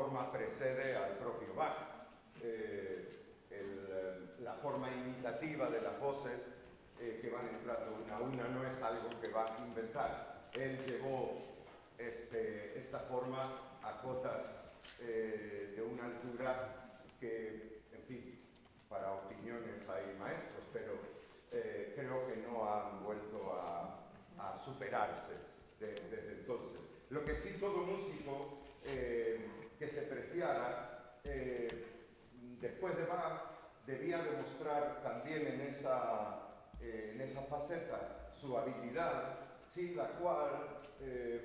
forma precede al propio Bach. Eh, la forma imitativa de las voces eh, que van entrando una a una no es algo que Bach inventar. Él llevó este, esta forma a cotas eh, de una altura que, en fin, para opiniones hay maestros, pero eh, creo que no han vuelto a, superarse desde entonces. Lo que sí todo músico eh, que se preciara después de Bach debía demostrar también en esa, en esa faceta su habilidad, sin la cual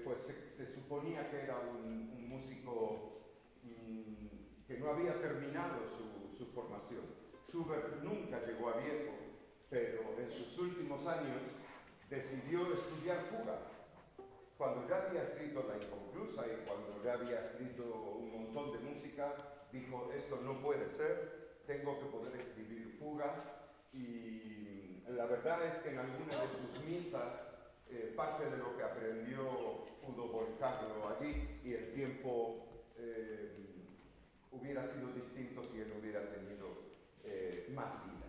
pues se, suponía que era un, músico mm, que no había terminado su formación. Schubert nunca llegó a viejo, pero en sus últimos años decidió estudiar fuga. Cuando ya había escrito La Inconclusa y cuando ya había escrito un montón de música, dijo, esto no puede ser, tengo que poder escribir fuga. Y la verdad es que en algunas de sus misas, eh, parte de lo que aprendió pudo volcarlo allí y el tiempo eh, hubiera sido distinto si él hubiera tenido eh, más vida.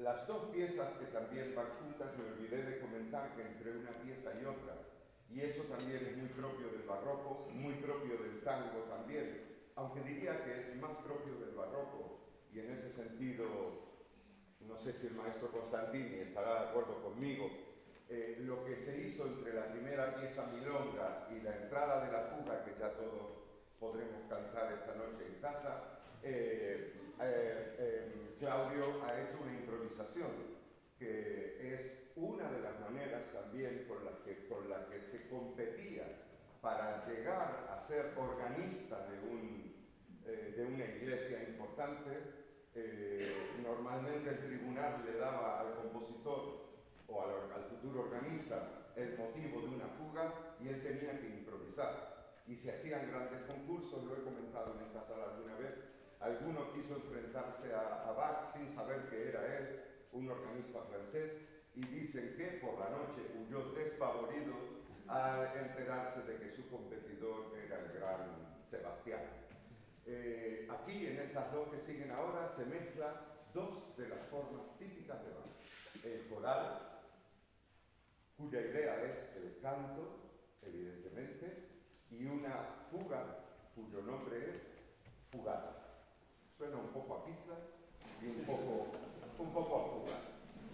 Las dos piezas que también van juntas, me olvidé de comentar que entre una pieza y otra, y eso también es muy propio del barroco, muy propio del tango también, aunque diría que es más propio del barroco, y en ese sentido, no sé si el maestro Constantini estará de acuerdo conmigo, eh, lo que se hizo entre la primera pieza milonga y la entrada de la fuga, que ya todos podremos cantar esta noche en casa, eh, eh, eh, Claudio ha hecho una improvisación que es una de las maneras también por la que se competía para llegar a ser organista de, un, de una iglesia importante. normalmente el tribunal le daba al compositor o al, al futuro organista el motivo de una fuga y él tenía que improvisar. Y se hacían grandes concursos, lo he comentado en esta sala alguna vez, Alguno quiso enfrentarse a, Bach sin saber que era él, un organista francés, y dicen que por la noche huyó desfavorido al enterarse de que su competidor era el gran Sebastián. Eh, aquí, en estas dos que siguen ahora, se mezclan dos de las formas típicas de Bach. El coral, cuya idea es el canto, evidentemente, y una fuga, cuyo nombre es fugata. Suena un poco a pizza y un poco, un poco a fuga.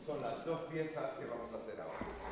Son las dos piezas que vamos a hacer ahora.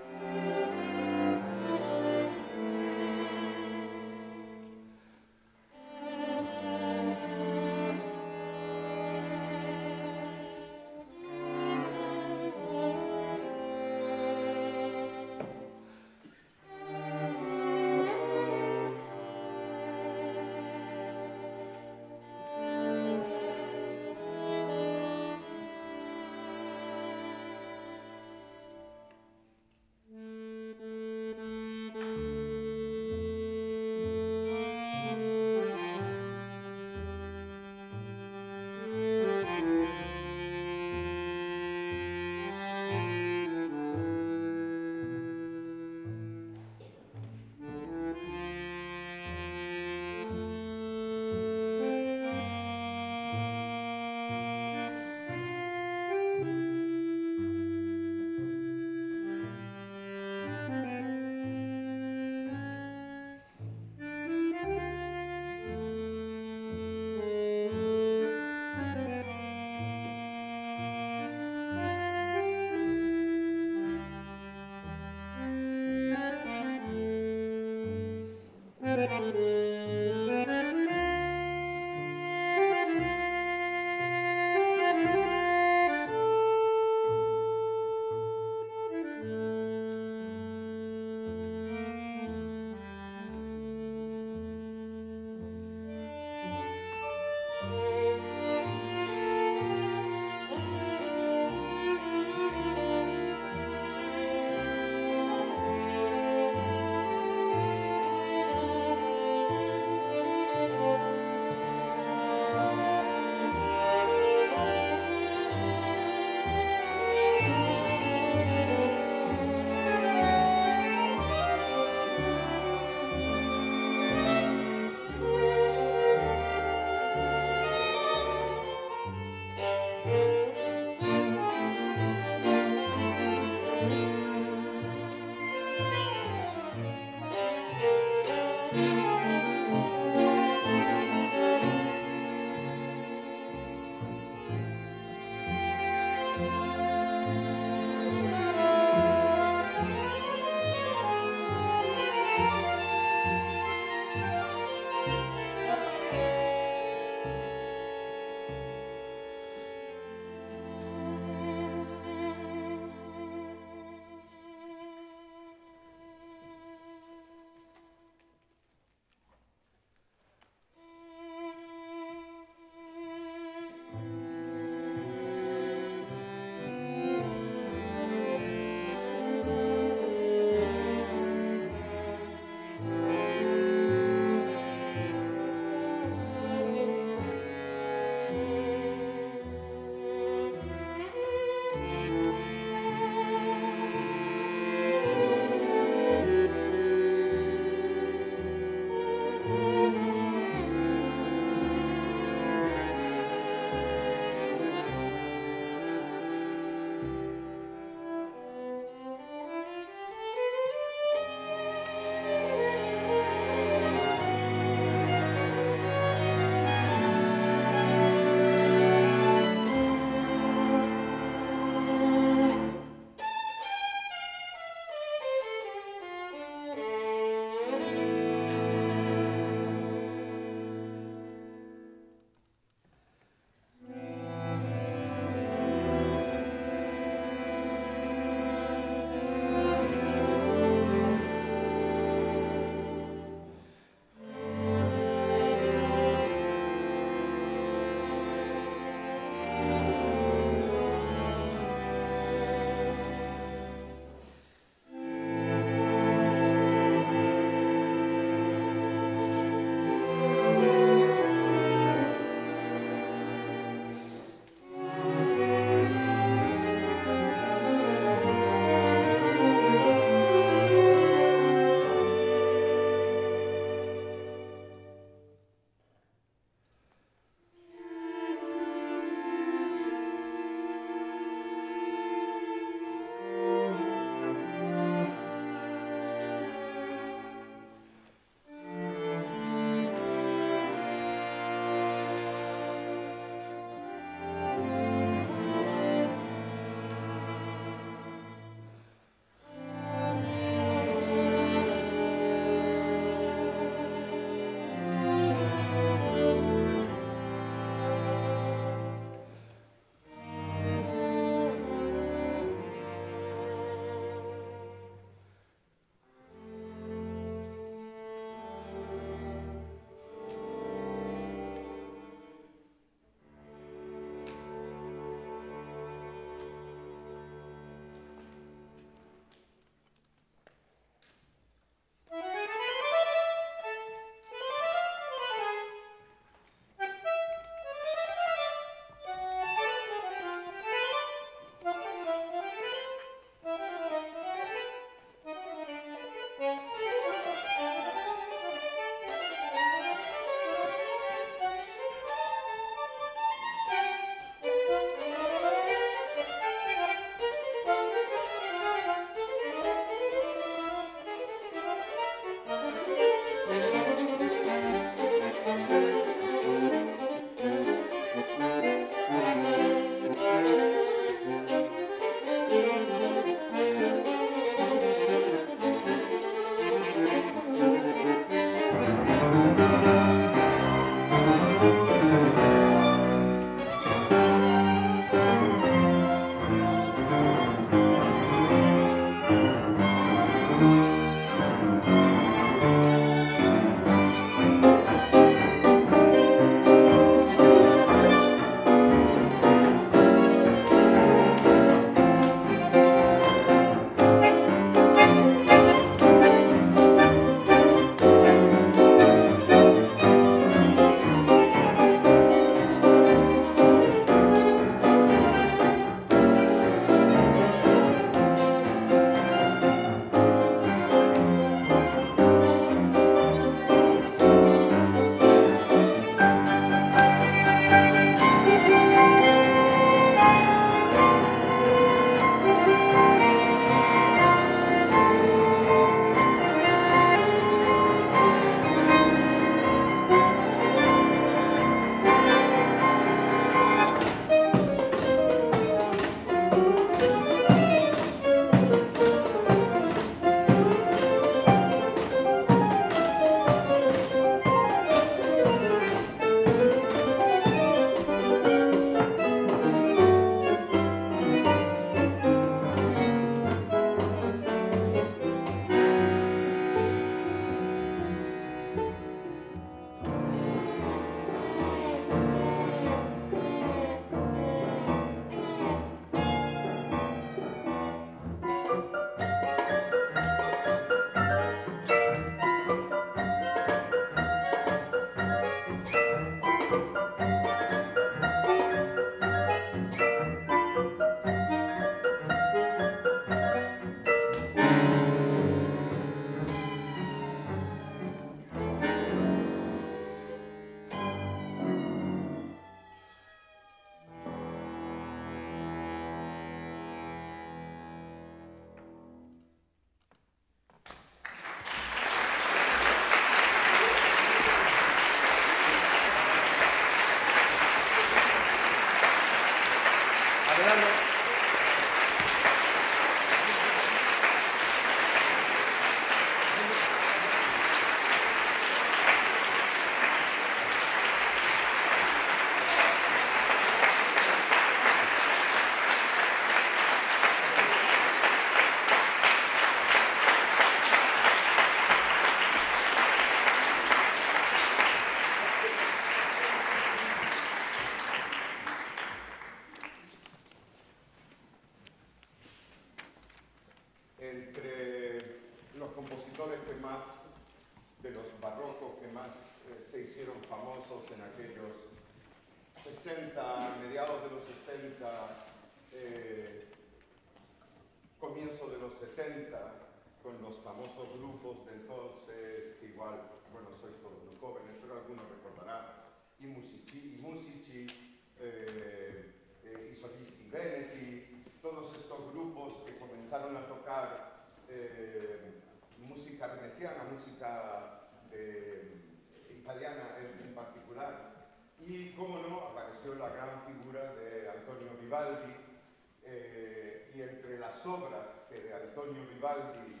Vivaldi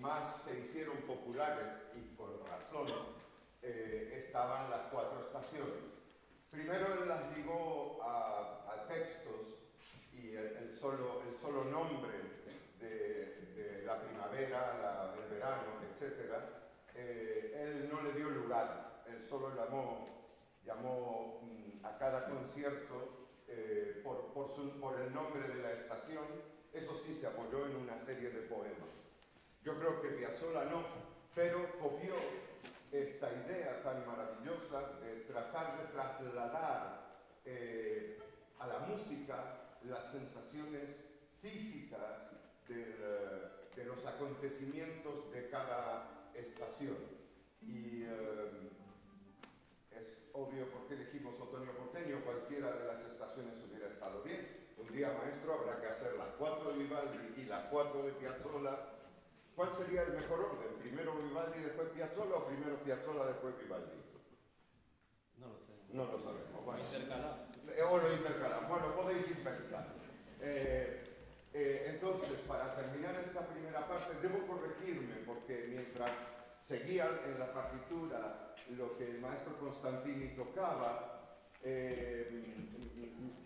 más se hicieron populares, y por razón, eh, estaban las cuatro estaciones. Primero las ligó a, textos y el, solo, el solo nombre de, la primavera, el verano, etc., eh, él no le dio lugar, él solo llamó, llamó mm, a cada concierto eh, por, por, el nombre de la estación, eso sí se apoyó en una serie de poemas. Yo creo que Piazzolla no, pero copió esta idea tan maravillosa de tratar de trasladar eh, a la música las sensaciones físicas de los acontecimientos de cada estación. Y eh, es obvio por qué elegimos Otoño Porteño, cualquiera de las estaciones hubiera estado bien. Un día, maestro, habrá que hacer las cuatro de Vivaldi y las cuatro de Piazzolla. ¿Cuál sería el mejor orden? ¿Primero Vivaldi, después Piazzolla o primero Piazzolla, después Vivaldi? No lo sé. No lo sabemos. Bueno. Intercalamos. Eh, o lo intercalamos. Bueno, podéis ir pensando. Eh, eh, entonces, para terminar esta primera parte, debo corregirme porque mientras seguía en la partitura lo que el maestro Constantini tocaba, eh,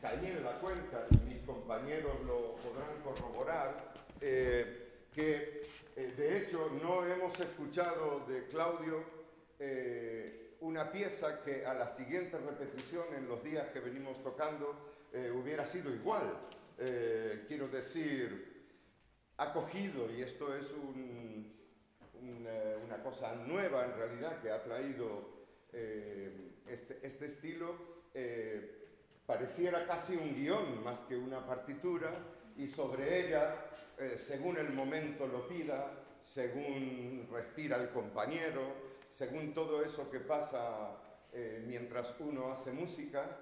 caí en la cuenta, y mis compañeros lo podrán corroborar, eh, que eh, de hecho no hemos escuchado de Claudio eh, una pieza que a la siguiente repetición en los días que venimos tocando hubiera sido igual. quiero decir, acogido, y esto es un, una, cosa nueva en realidad que ha traído eh, este, este, estilo, eh, pareciera casi un guion más que una partitura y sobre ella, eh, según el momento lo pida, según respira el compañero, según todo eso que pasa mientras uno hace música,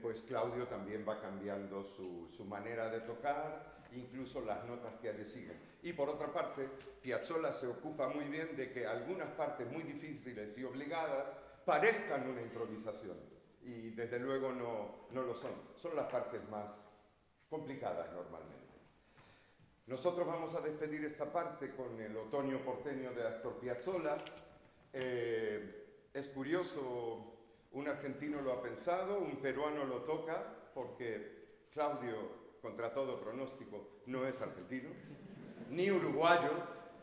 pues Claudio también va cambiando su, su manera de tocar, incluso las notas que le siguen. Y por otra parte, Piazzolla se ocupa muy bien de que algunas partes muy difíciles y obligadas parezcan una improvisación. Y desde luego no, no lo son. Son las partes más complicadas normalmente. Nosotros vamos a despedir esta parte con el otoño porteño de Astor Piazzolla. Eh, es curioso, un argentino lo ha pensado, un peruano lo toca, porque Claudio contra todo pronóstico, no es argentino, ni uruguayo,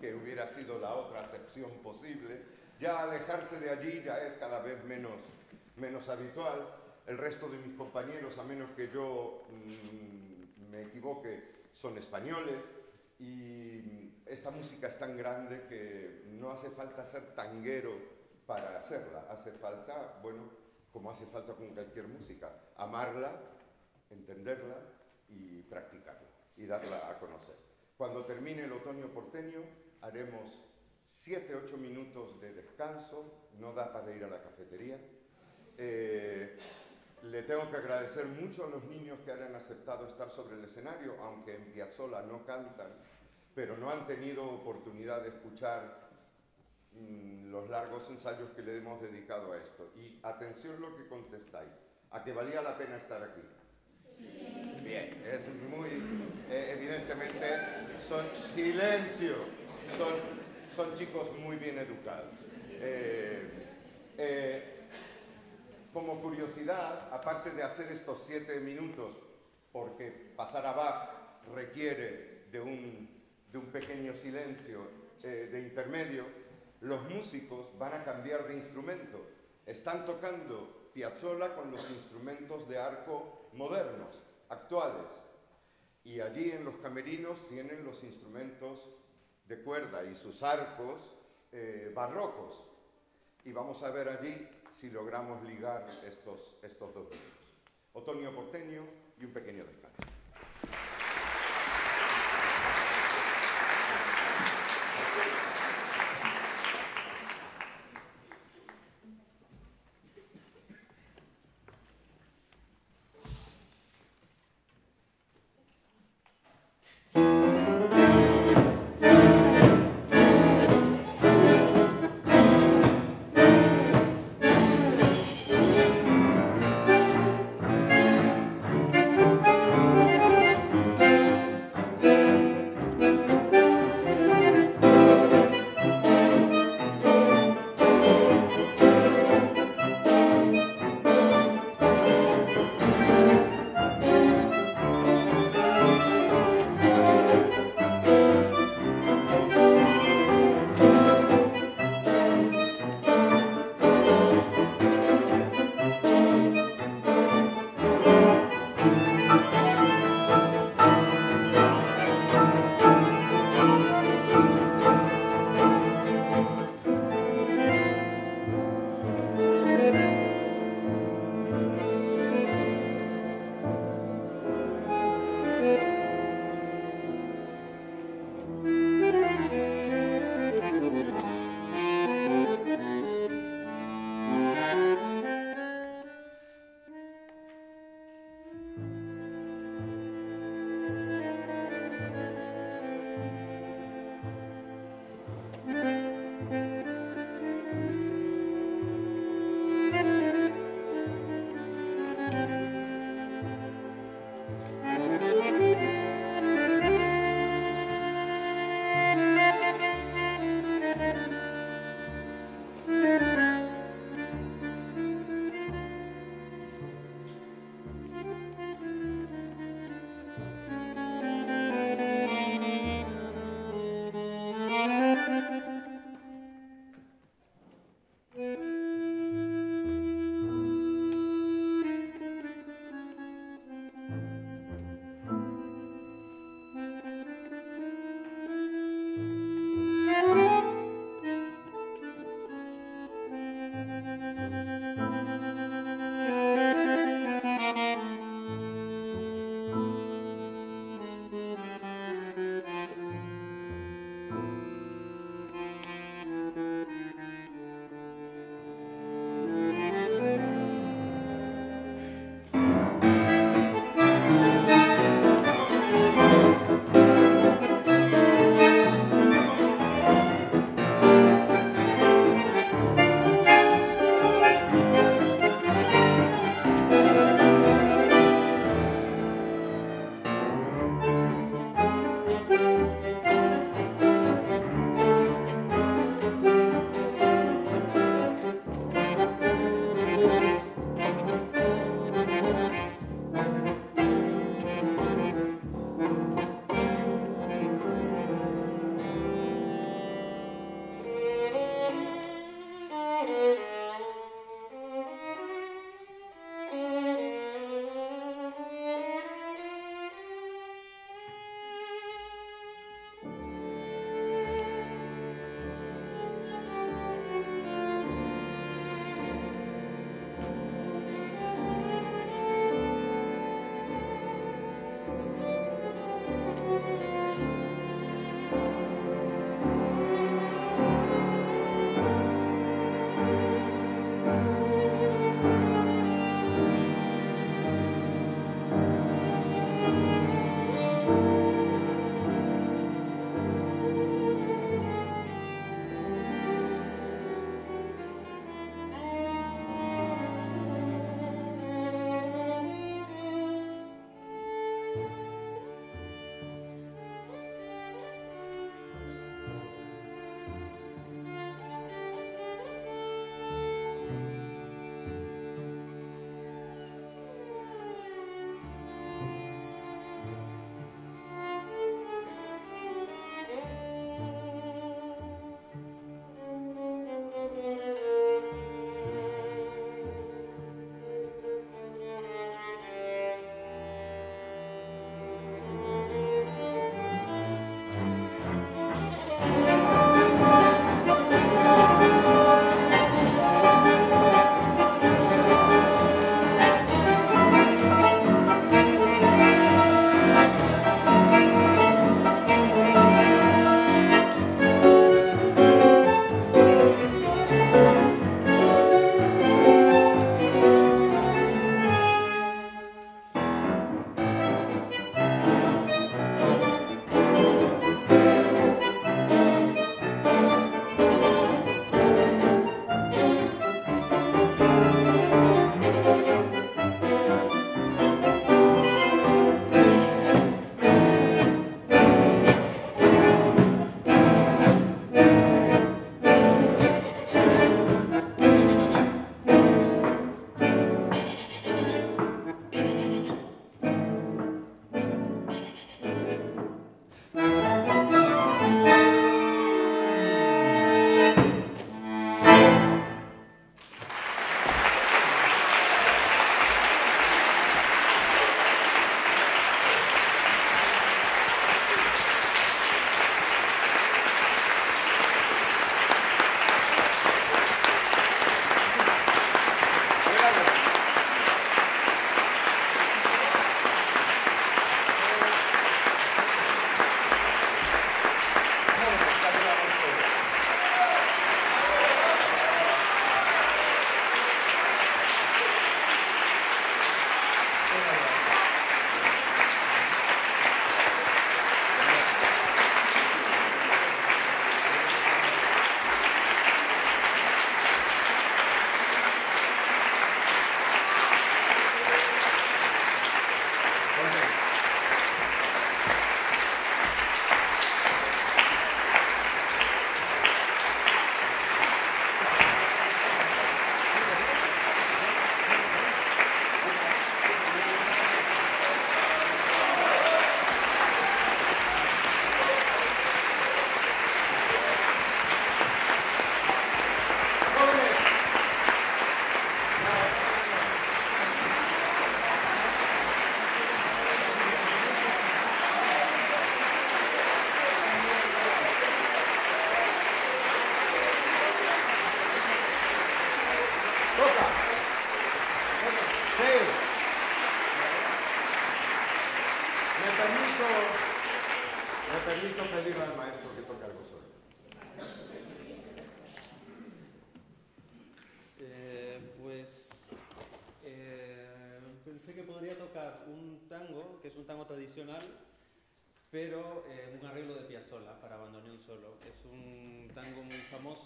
que hubiera sido la otra acepción posible. Ya alejarse de allí ya es cada vez menos, menos habitual. El resto de mis compañeros, a menos que yo mm, me equivoque, son españoles y esta música es tan grande que no hace falta ser tanguero para hacerla. Hace falta, bueno, como hace falta con cualquier música, amarla, entenderla y practicarla y darla a conocer. Cuando termine el otoño porteño haremos 7-8 minutos de descanso, no da para ir a la cafetería. Eh, le tengo que agradecer mucho a los niños que hayan aceptado estar sobre el escenario, aunque en Piazzola no cantan, pero no han tenido oportunidad de escuchar mm, los largos ensayos que le hemos dedicado a esto. Y atención lo que contestáis, a que valía la pena estar aquí. Bien, es muy, eh, evidentemente, son silencio, son, son chicos muy bien educados. Eh, eh, curiosidad, aparte de hacer estos siete minutos, porque pasar a Bach requiere de un, de un pequeño silencio de intermedio, los músicos van a cambiar de instrumento. Están tocando Piazzolla con los instrumentos de arco modernos, actuales. Y allí en los camerinos tienen los instrumentos de cuerda y sus arcos eh, barrocos. Y vamos a ver allí si logramos ligar estos, estos dos grupos. Otoño porteño y un pequeño.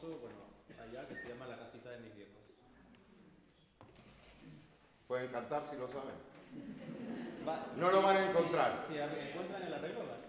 bueno, allá que se llama La Casita de mis viejos. Pueden cantar si lo saben. No lo van a encontrar. Si, sí, sí, encuentran el arreglo, ¿vale?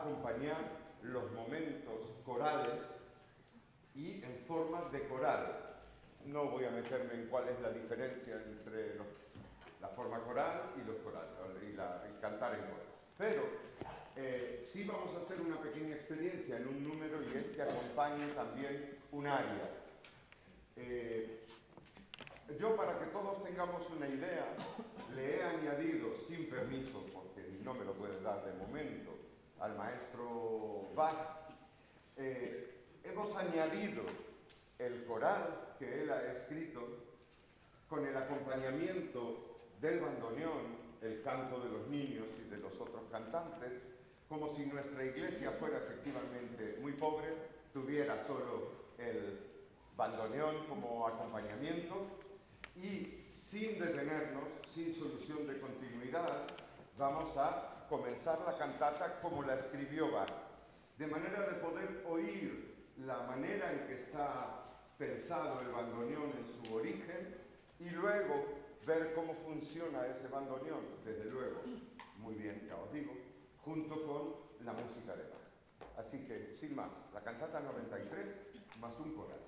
Acompañar los momentos corales y en forma de coral. No voy a meterme en cuál es la diferencia entre la forma coral y los corales, y, la, cantar en coral. Pero eh, sí vamos a hacer una pequeña experiencia en un número y es que acompañe también un área. Eh, yo, para que todos tengamos una idea, le he añadido, sin permiso, porque no me lo puede dar de momento, al maestro Bach, eh, hemos añadido el coral que él ha escrito con el acompañamiento del bandoneón, el canto de los niños y de los otros cantantes, como si nuestra iglesia fuera efectivamente muy pobre, tuviera solo el bandoneón como acompañamiento y sin detenernos, sin solución de continuidad, vamos a comenzar la cantata como la escribió Bach, de manera de poder oír la manera en que está pensado el bandoneón en su origen y luego ver cómo funciona ese bandoneón, desde luego, muy bien, ya os digo, junto con la música de Bach. Así que, sin más, la cantata 93 más un coral.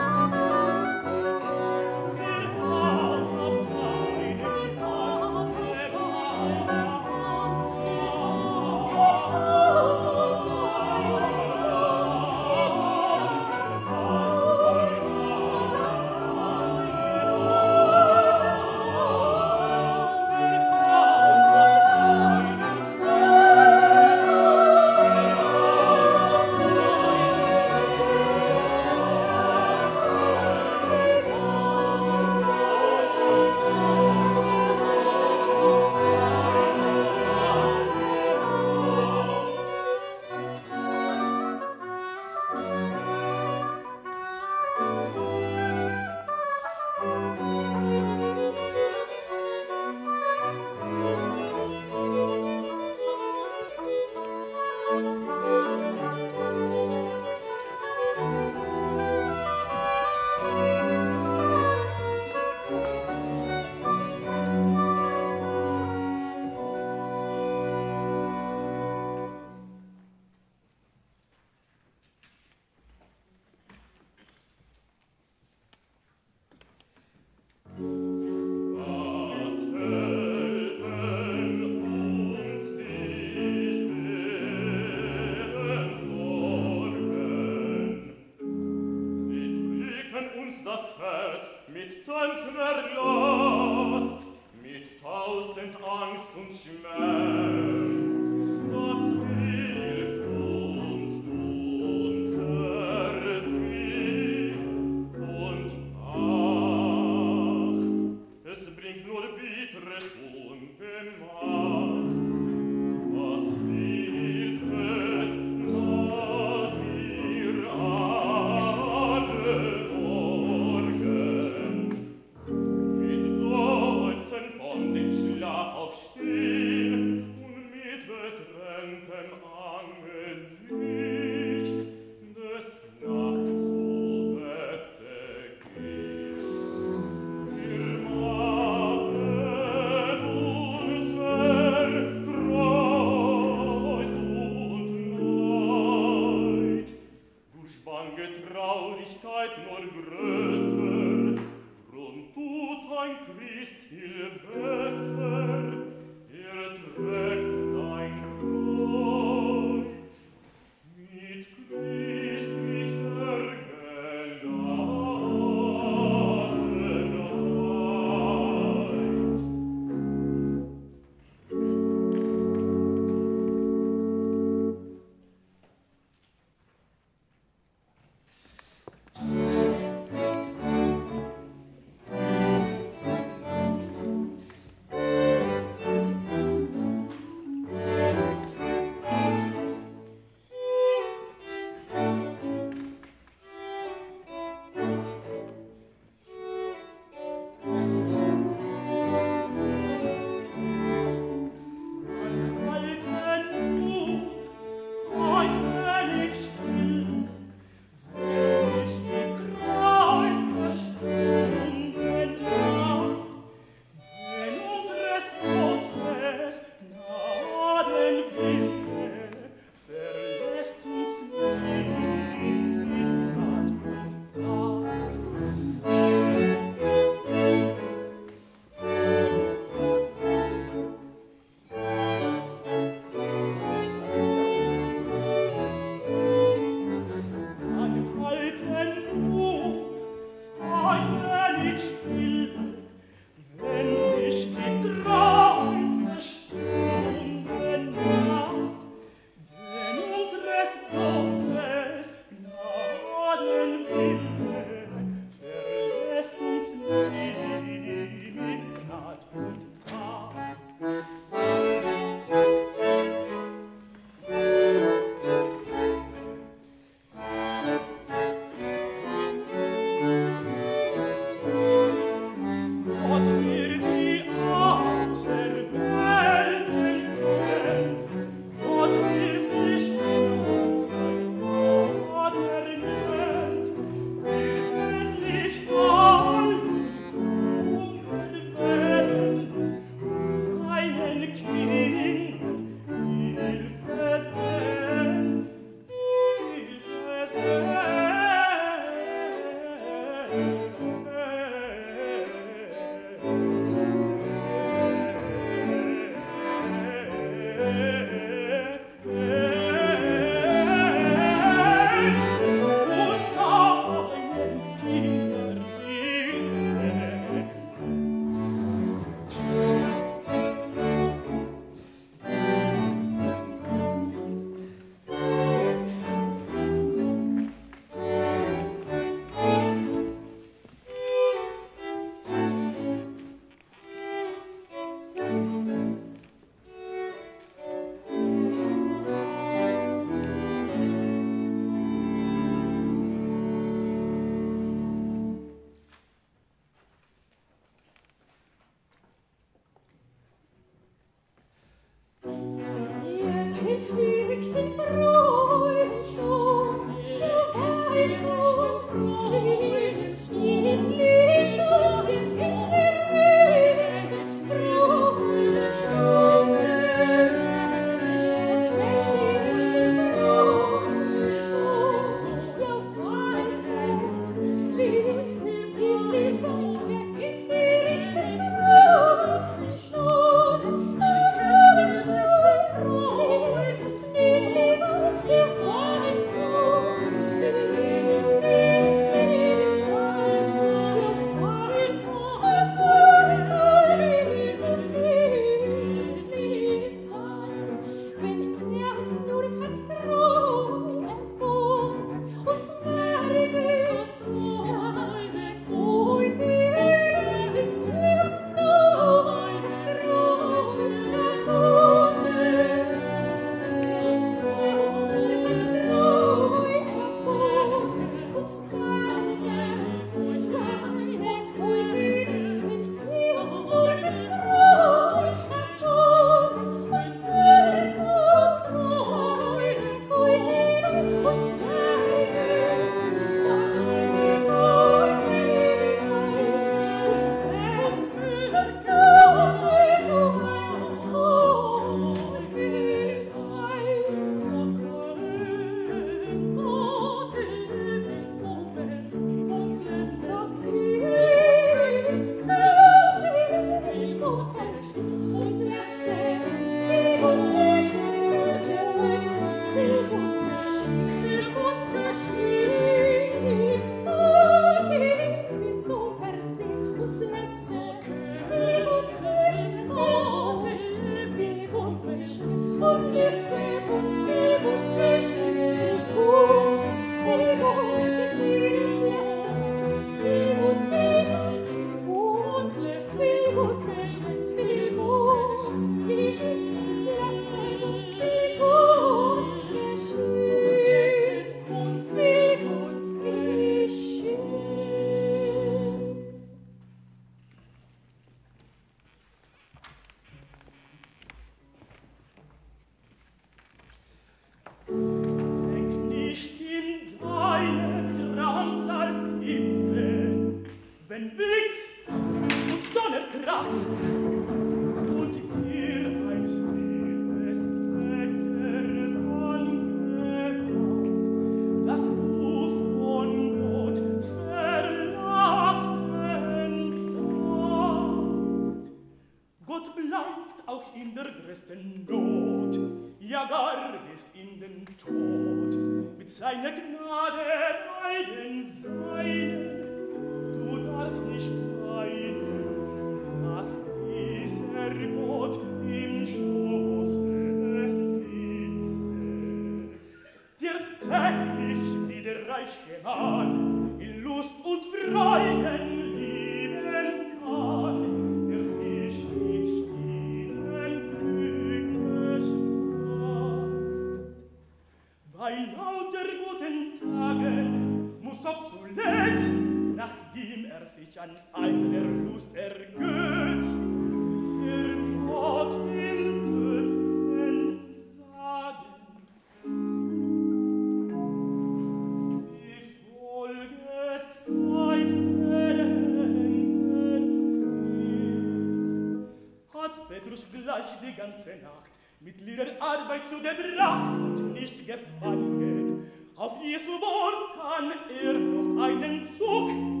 gebracht, mit lieder Arbeit zu der Bracht und nicht gefangen. Auf Jesu Wort kann er noch einen Zug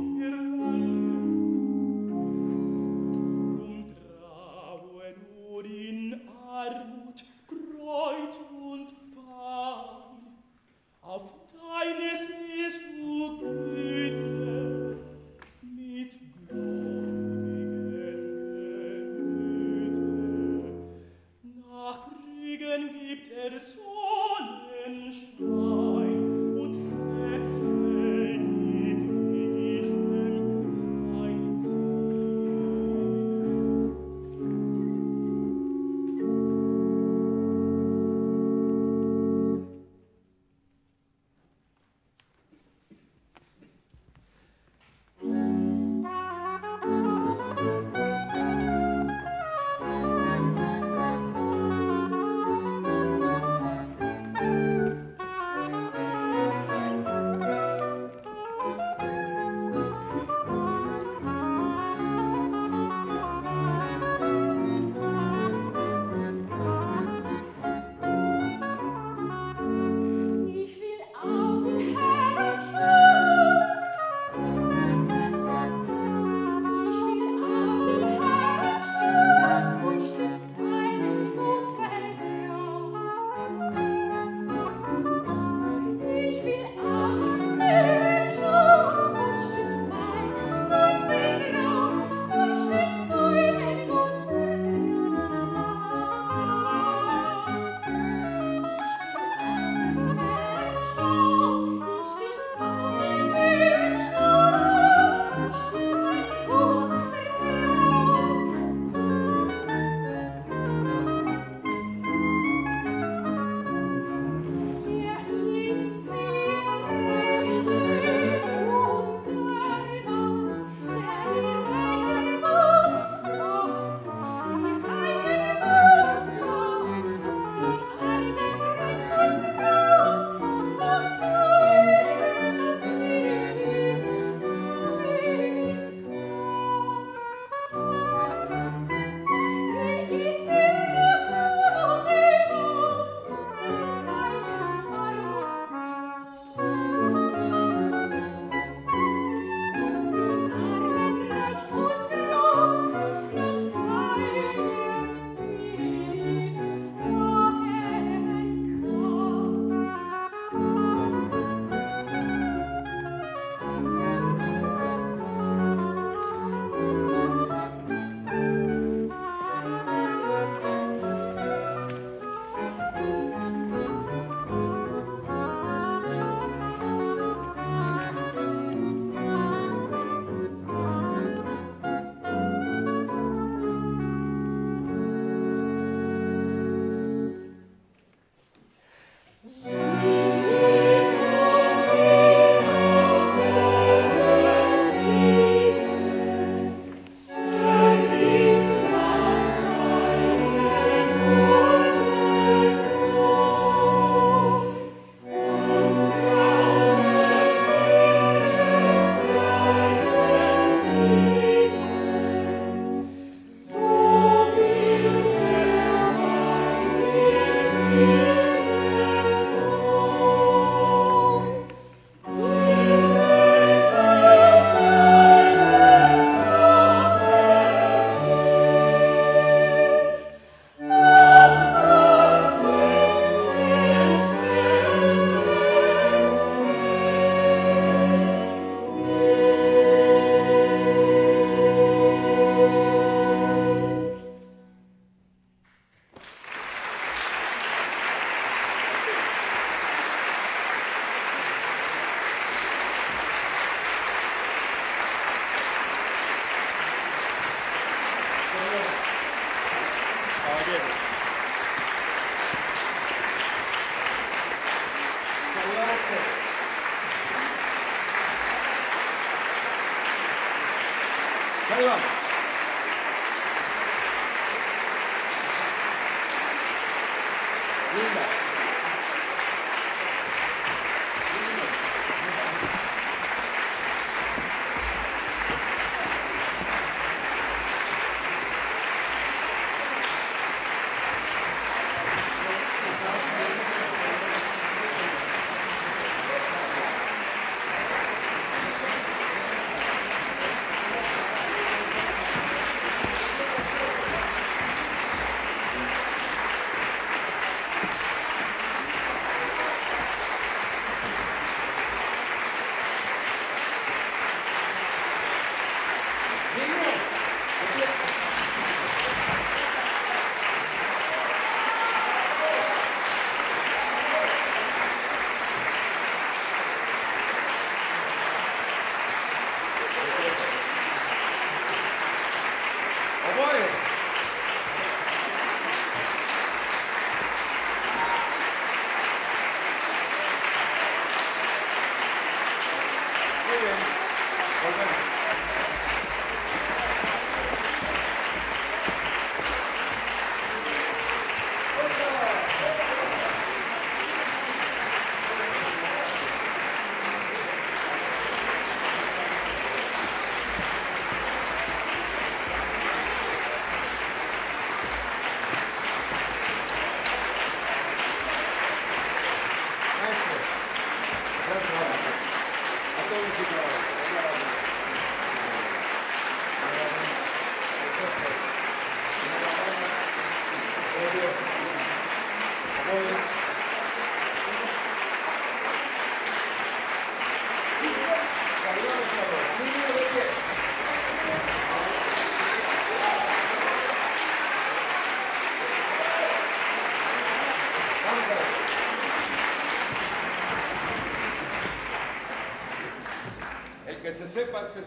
sepa este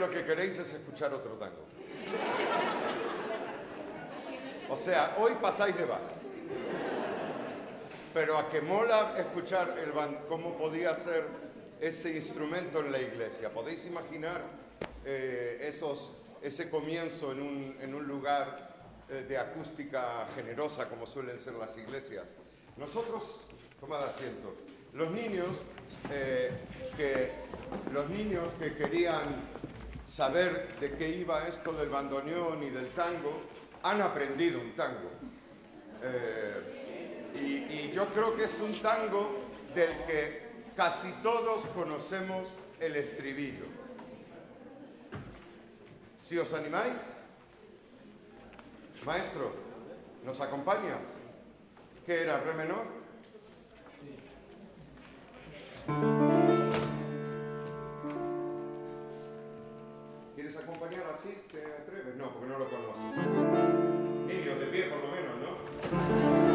lo que queréis es escuchar otro tango. O sea, hoy pasáis de baja. Pero a que mola escuchar el cómo podía ser ese instrumento en la iglesia. ¿Podéis imaginar eh, esos, ese comienzo en un, en un lugar eh, de acústica generosa como suelen ser las iglesias? Nosotros, tomad asiento, los niños, eh, que, los niños que querían saber de qué iba esto del bandoneón y del tango, han aprendido un tango. y yo creo que es un tango del que casi todos conocemos el estribillo. Si os animáis, maestro, ¿nos acompaña? ¿Qué era, re menor? Acompañar así? ¿Te atreves? No, porque no lo conoces. Niños de pie por lo menos, ¿no?